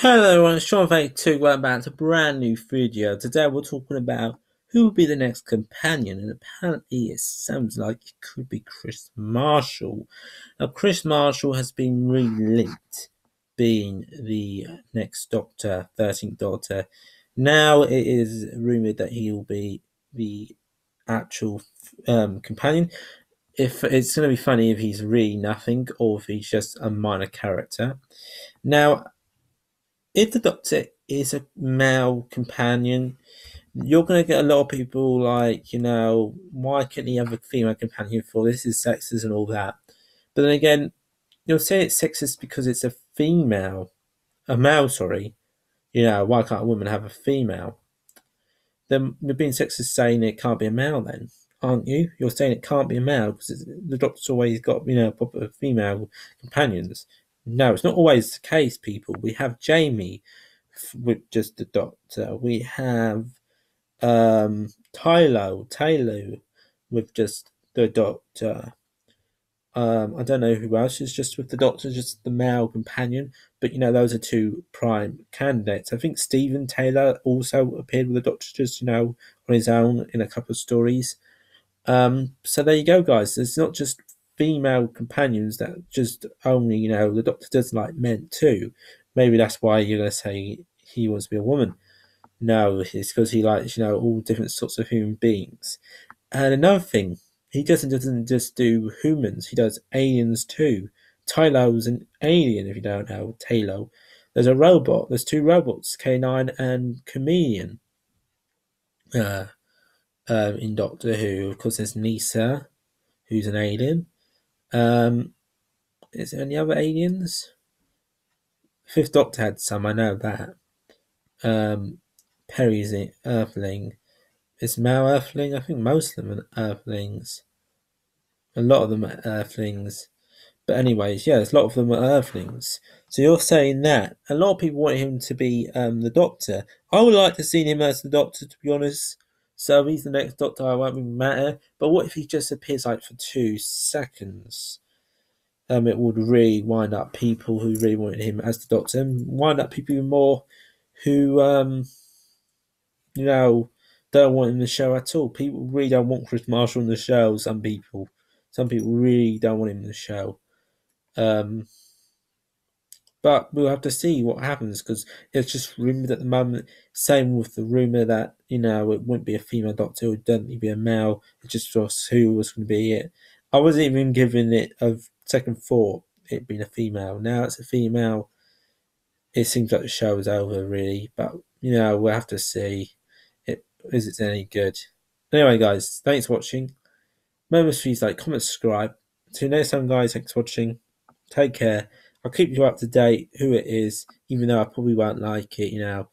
Hello everyone, it's Sean Fake 2, welcome back to a brand new video. Today we're talking about who will be the next companion, and apparently it sounds like it could be Kris Marshall. Now, Kris Marshall has been relinked being the next Doctor, 13th Doctor. Now it is rumoured that he will be the actual um, companion. If it's going to be funny if he's really nothing or if he's just a minor character. Now, if the Doctor is a male companion, you're going to get a lot of people like, you know, why can't he have a female companion for? This is sexist and all that. But then again, you'll say it's sexist because it's a female, a male, sorry. You know, why can't a woman have a female? Then you're being sexist saying it can't be a male, then, aren't you? You're saying it can't be a male because the Doctor's always got, you know, proper female companions. No, it's not always the case, people. We have Jamie with just the Doctor. We have um, Turlough, Taylor with just the Doctor. Um, I don't know who else is just with the Doctor, just the male companion. But you know, those are two prime candidates. I think Steven Taylor also appeared with the Doctor, just you know, on his own in a couple of stories. Um, so there you go, guys. It's not just female companions that just only, you know, the Doctor doesn't like men too. Maybe that's why you're going to say he wants to be a woman. No, it's because he likes, you know, all different sorts of human beings. And another thing, he doesn't doesn't just do humans, he does aliens too. Turlough's an alien, if you don't know, Taylor. There's a robot, there's two robots, K9 and Kamelion. Uh, um, in Doctor Who, of course, there's Nyssa, who's an alien. Um, is there any other aliens? Fifth Doctor had some, I know that. Um, Peri's an Earthling. Is Mal Earthling? I think most of them are Earthlings. A lot of them are Earthlings. But anyways, yeah, a lot of them are Earthlings. So you're saying that a lot of people want him to be um, the Doctor. I would like to see him as the Doctor, to be honest. So he's the next Doctor. I won't even matter. But what if he just appears like for two seconds? Um, it would really wind up people who really wanted him as the Doctor, and wind up people more who, um, you know, don't want him in the show at all. People really don't want Kris Marshall in the show. Some people, some people really don't want him in the show. Um, but we'll have to see what happens because it's just rumored at the moment. Same with the rumor that you know it wouldn't be a female doctor; it would definitely be a male. It just was who was going to be it. I wasn't even giving it a second thought. It being a female. Now it's a female. It seems like the show is over, really. But you know we'll have to see. It is it any good? Anyway, guys, thanks for watching. Remember, please like, comment, subscribe. You next time, guys. Thanks for watching. Take care. I'll keep you up to date who it is, even though I probably won't like it, you know,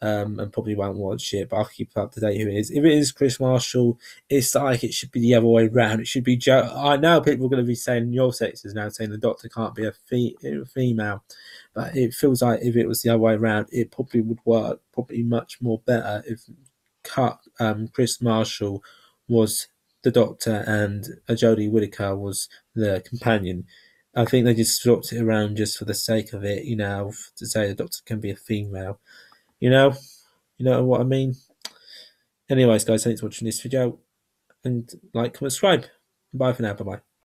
um, and probably won't watch it, but I'll keep up to date who it is. If it is Kris Marshall, it's like it should be the other way around. It should be Joe. I know people are going to be saying your sexes now, saying the doctor can't be a fe- female, but it feels like if it was the other way around, it probably would work probably much more better if cut um, Kris Marshall was the doctor and uh, Jodie Whittaker was the companion. I think they just swapped it around just for the sake of it, you know, to say the doctor can be a female. You know? You know what I mean? Anyways, guys, thanks for watching this video. And like, comment, subscribe. Bye for now. Bye bye.